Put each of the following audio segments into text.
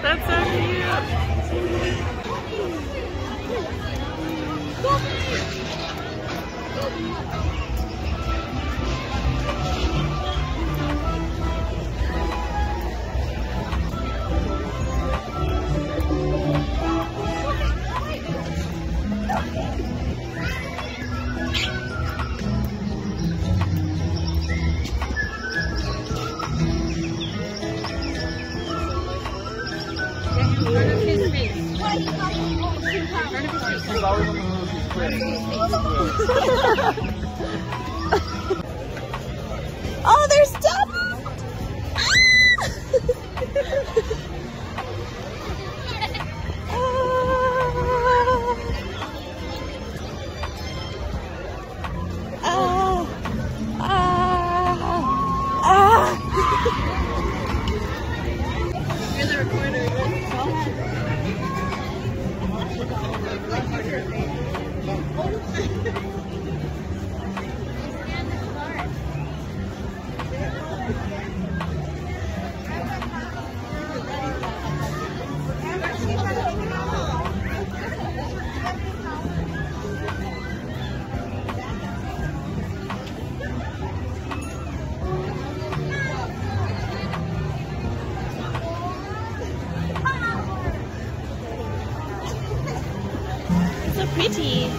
That's so cute. Oh, pretty.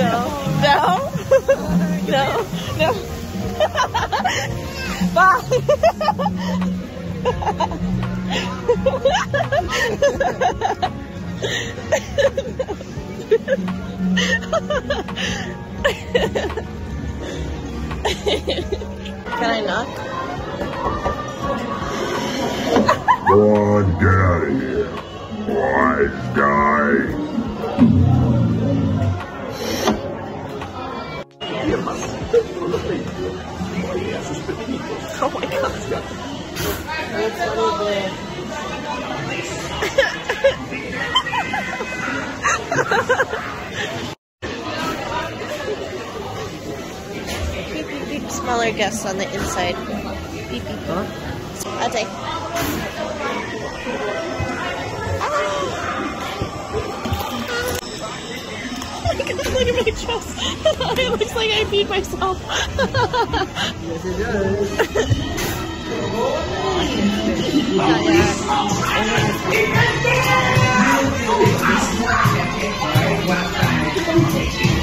no, no, no, no. Can I knock? Go on, get out of here. Wise guy. Guests on the inside. Beep, beep. I'll take. Look at my chest. it looks like I peed myself. yes it Danger,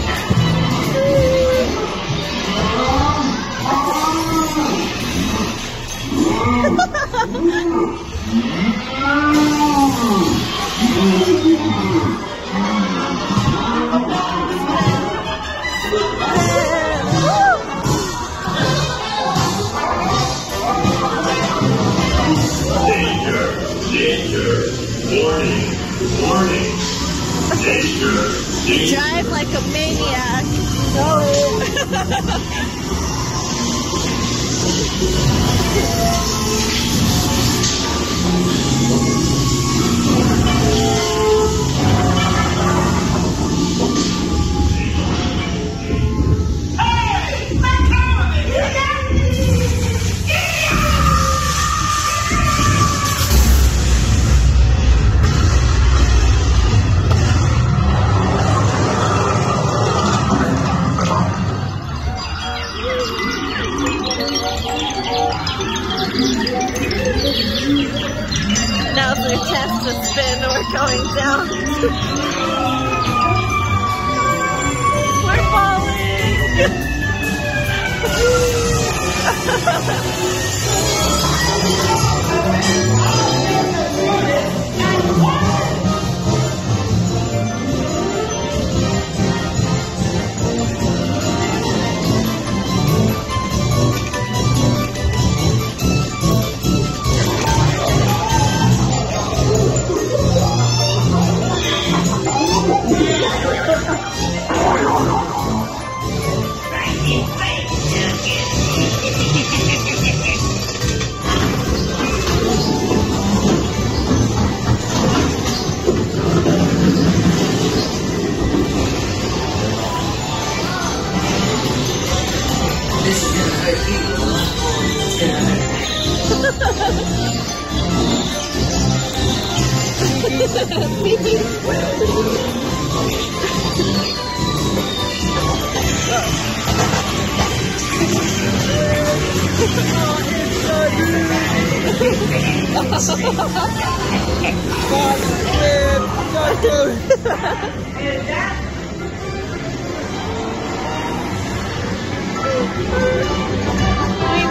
We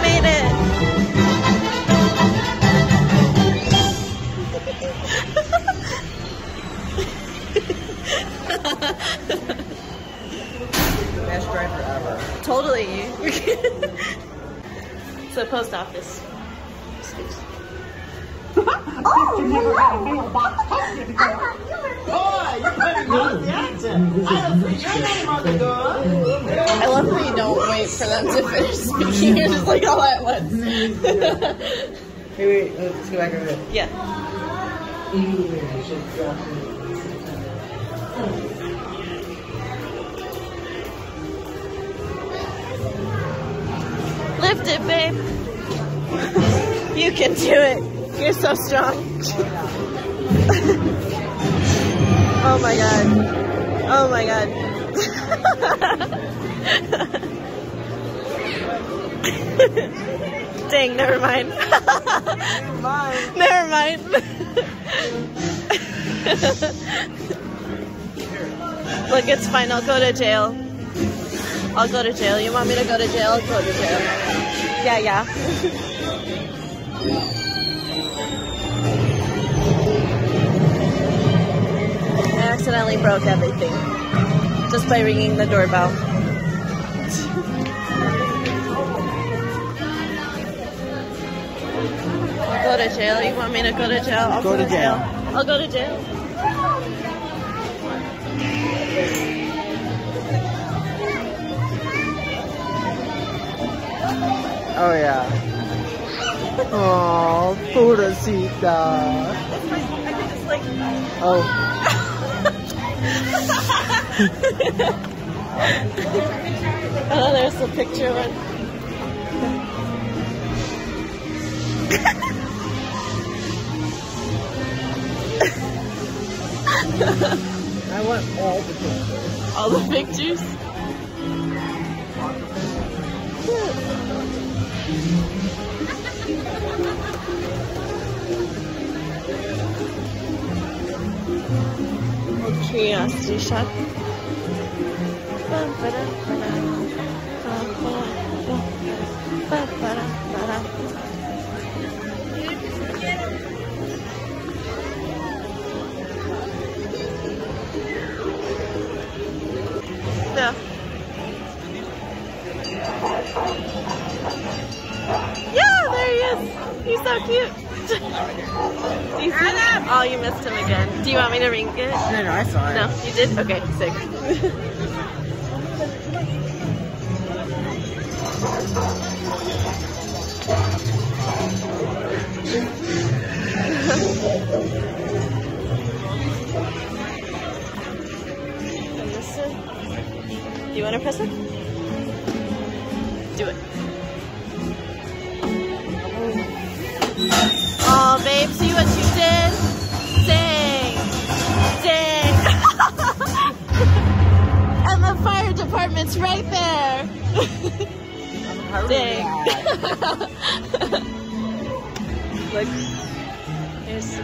made it. Best driver ever. Totally. so post office. I love how you don't wait for them to finish speaking. You're just like all at once. Hey, wait, let's go back over there. yeah. Lift it, babe. you can do it. You're so strong. oh my god. Oh my god. Dang, never mind. never mind. Look, it's fine. I'll go to jail. I'll go to jail. You want me to go to jail? I'll go to jail. Yeah, yeah. Accidentally broke everything just by ringing the doorbell. I'll go to jail. You want me to go to jail? I'll Go to jail. I'll go to jail. Oh, yeah. Oh, pobrecita. Oh, Oh, there's the picture one. I want all the pictures. All the pictures. A curiosity shop. Yeah. Yeah, there he is. He's so cute. Do you see him? Oh, you missed him again. Do you want me to ring it? No, no, I saw it. No, you did? Okay, sick. And this is- Do you want to press it. Department's right there. Dang. Look. Here's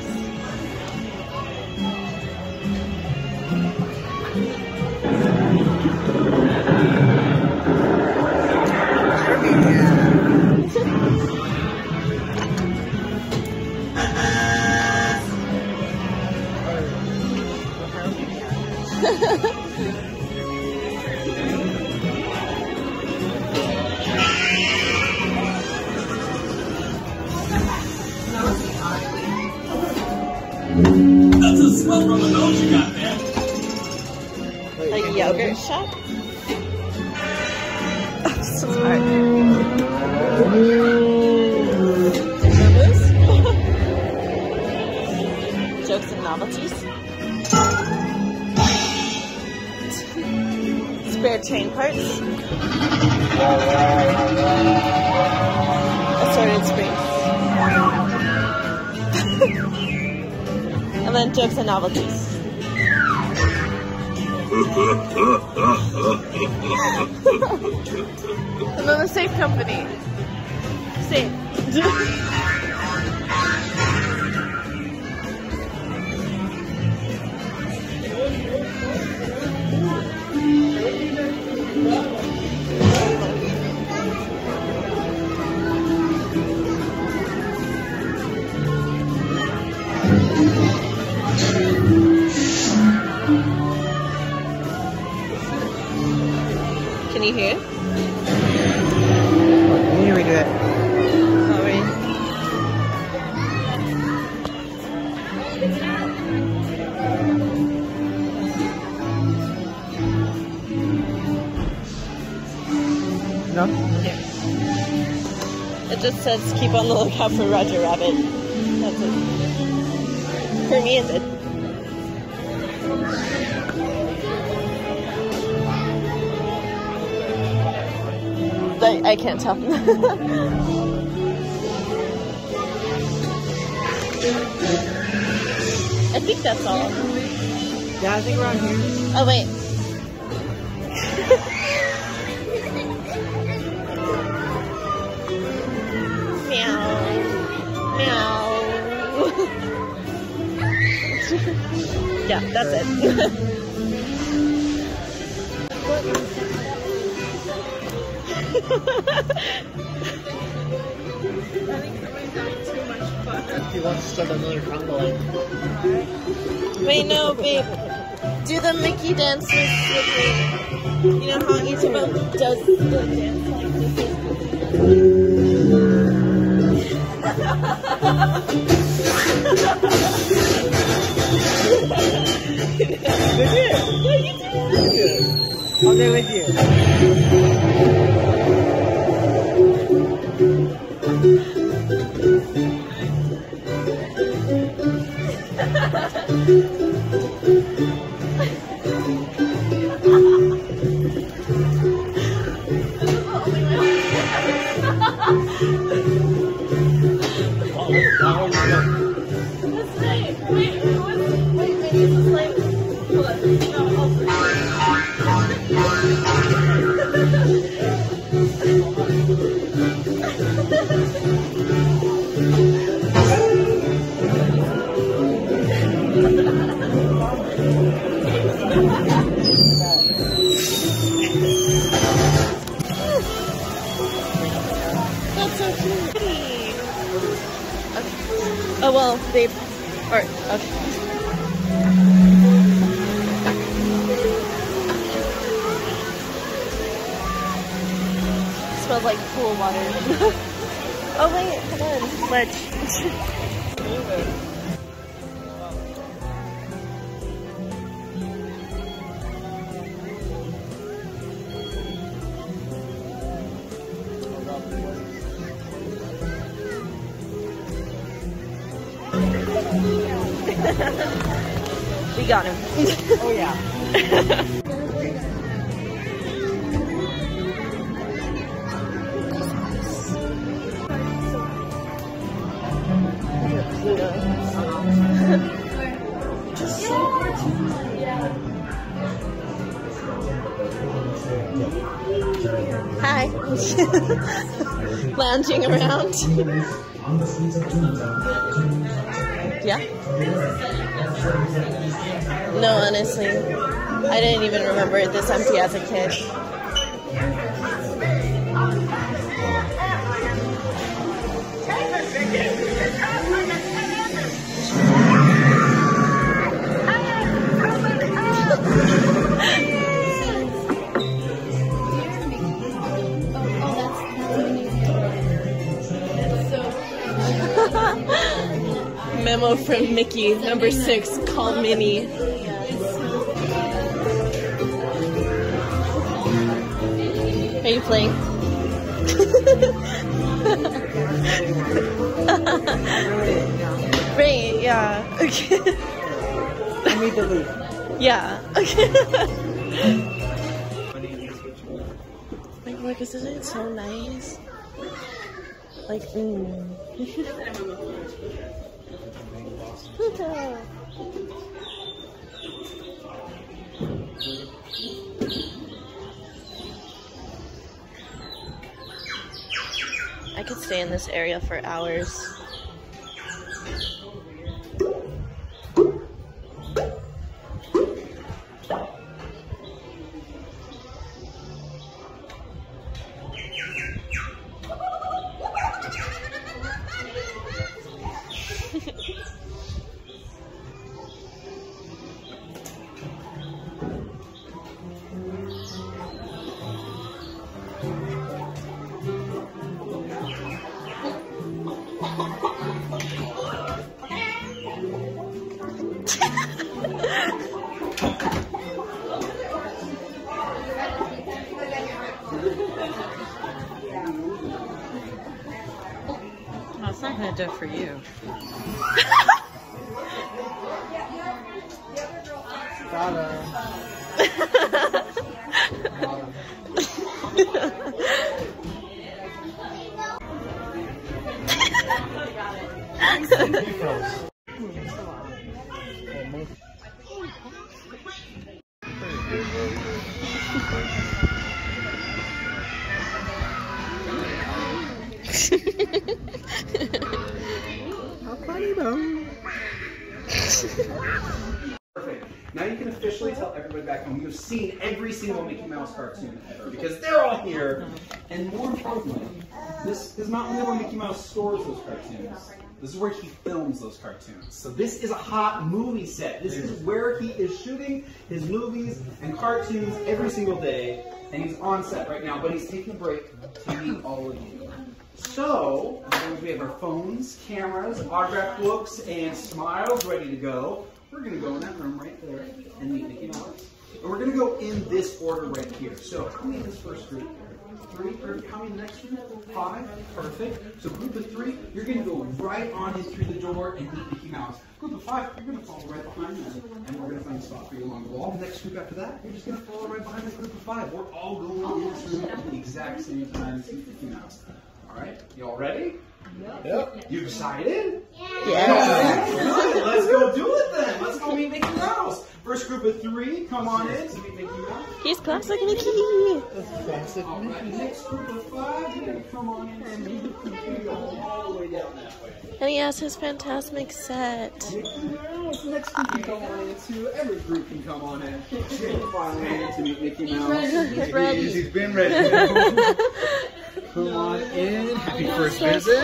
That's shop. Jokes and novelties. Spare chain parts. Assorted springs. and then jokes and novelties. In safe company. Safe. No? It just says keep on the lookout for Roger Rabbit. That's it. For me, is it. I, I can't tell. I think that's all. Yeah, I think we're on here. Oh wait. Yeah, that's it. He wants to start another combo. Wait, no, babe. Do the Mickey dances with me. You know how each of them does the dance like this? I'll do it with you. What's Smells like pool water. oh wait, hold on. Ledge. we got him. Oh yeah. Around. Yeah? No, honestly. I didn't even remember it this empty as a kid. Memo from Mickey, number six, call Minnie. Are you playing? Right, yeah. Okay. I need loop. Yeah. Okay. like, look, isn't it so nice? Like, mm. I could stay in this area for hours. It for you. Perfect. Now you can officially tell everybody back home you've seen every single Mickey Mouse cartoon ever because they're all here. And more importantly, this is not only where Mickey Mouse stores those cartoons. This is where he films those cartoons. So this is a hot movie set. This is where he is shooting his movies and cartoons every single day. And he's on set right now, but he's taking a break to meet all of you. So, we have our phones, cameras, autograph books, and smiles ready to go. We're going to go in that room right there and meet Mickey Mouse. And we're going to go in this order right here. So, how many in this first group? Three. Or how many next group? Five. Perfect. So, group of three, you're going to go right on in through the door and meet Mickey Mouse. Group of five, you're going to follow right behind them, and we're going to find a spot for you along the wall. The next group after that, you're just going to follow right behind the group of five. We're all going in this room at the exact same time to meet Mickey Mouse. All right, y'all ready? Yep. You excited? Yes. Good. Let's go do it then. Let's go meet Mickey Mouse. First group of three, come on in to meet Mickey Mouse. He's classic Mickey. All right, next group of five, you're gonna come on in to meet Mickey all the way down that way. Oh, and he has his fantastic set. Mickey Mouse, next group can come on in too. Every group can come on in. Finally to meet Mickey Mouse. He's ready. He's been ready. come on in. Happy first visit.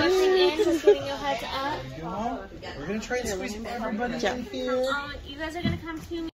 just getting your heads up. We're gonna try and squeeze everybody Yeah. in here. Um, you guys are gonna come to me.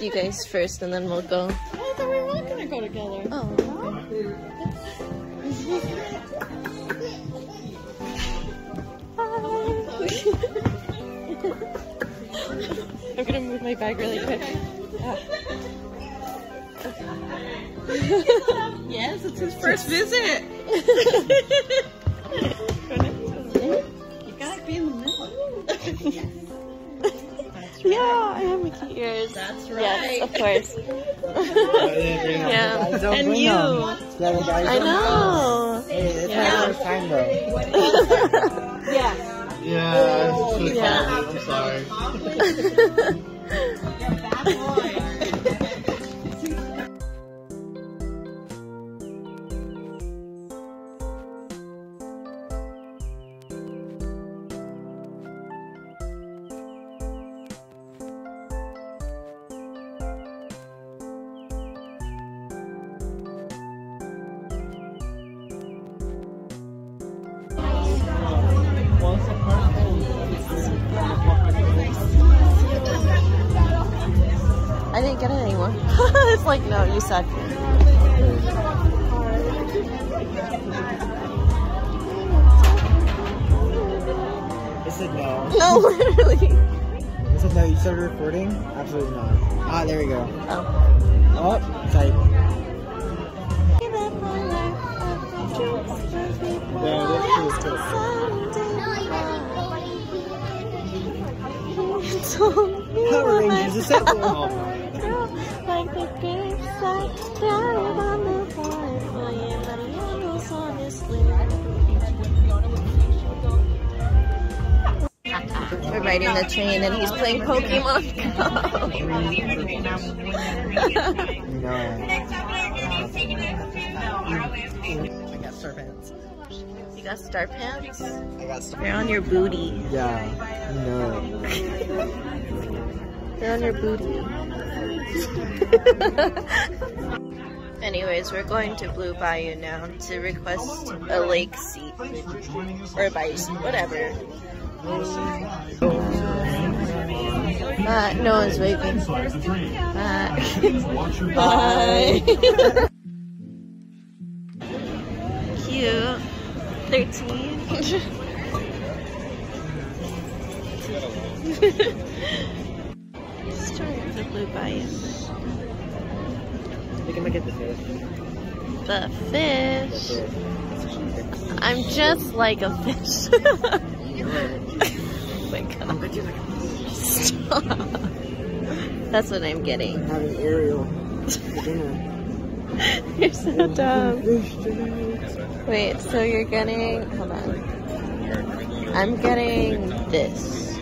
You guys first, and then we'll go. I thought we were all gonna go together. Oh. I'm gonna move my bag really quick. Yes, it's his first visit. have Mickey ears. That's Yes, of course. yeah, and you. I know. It's Yeah. my first time though. yeah. Yeah, it's Yeah. I'm sorry. I didn't get it anymore. it's like, no, you said. I said no. No, literally. It said no, you started recording? Absolutely not. Ah, there we go. Oh. Oh, type. Yeah, that's true. Power Rangers is Riding the train and he's playing Pokemon No. I got star pants. You got star pants? I got star They're on your booty. Yeah. No. They're on your booty. Anyways, we're going to Blue Bayou now to request a lake seat. Or a bayou seat, whatever. Uh, no one's waving. Uh, bye. Cute. 13. Starting the Blue Bayou. Look at look at the fish. The fish. I'm just like a fish. oh my god. Stop. That's what I'm getting. I Having Ariel for dinner. You're so dumb. Wait, so you're getting. Hold on. I'm getting this.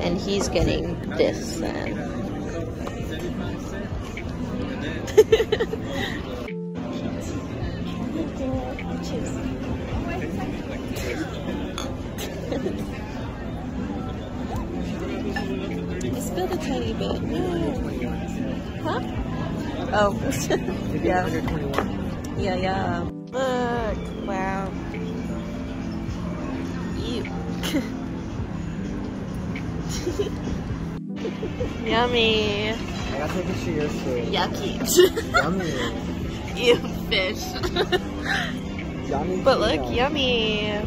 And he's getting this then. Oh. yeah. 121. Yeah, yeah. Look. Wow. Ew. Yummy. I gotta take a picture of too. Yucky. Yummy. Ew, fish. Yummy. but look, yummy.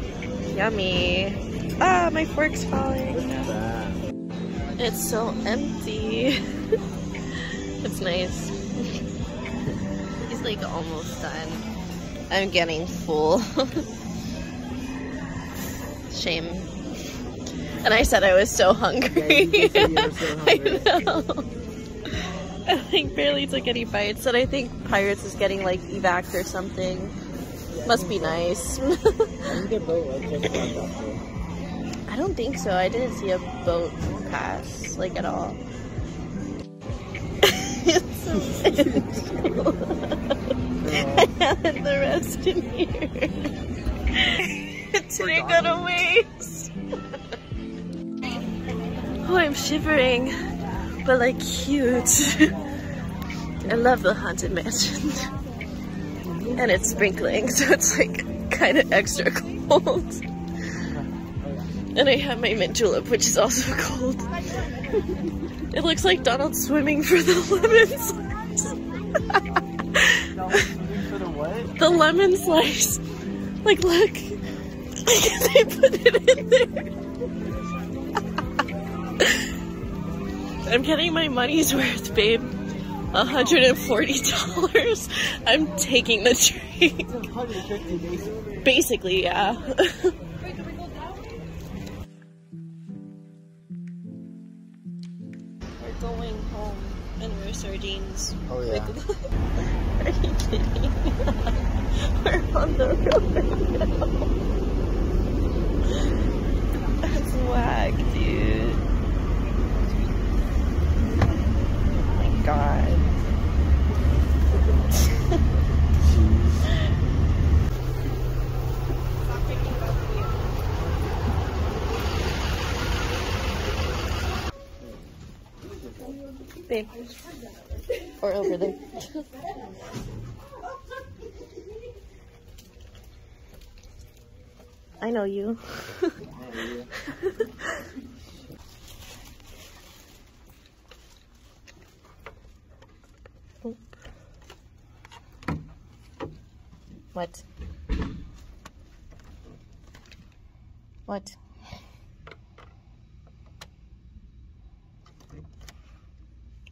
Yummy. Ah, my fork's falling. Look at that. It's so empty. it's nice. He's like almost done. I'm getting full. Shame. And I said I was so hungry. Yeah, you so hungry. I know. I like barely took any bites, and I think Pirates is getting like evac or something. Must be nice. I think their boat like just left after. I don't think so. I didn't see a boat pass, like at all. I had the rest in here. Today didn't go to waste. oh, I'm shivering, but like cute. I love the haunted mansion. And it's sprinkling, so it's like kind of extra cold. And I have my mint julep, which is also cold. It looks like Donald swimming for the lemon slice. For the what? the lemon slice. Like, look. they put it in there. I'm getting my money's worth, babe. $140. I'm taking the treat. 150 basically. Basically, yeah. Sardines. Oh yeah. Are you kidding? we're on the road right now. That's whack, dude. Oh my god. Babe. Or over there. I know you. What? What?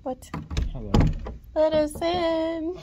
What? Hello. Let us in.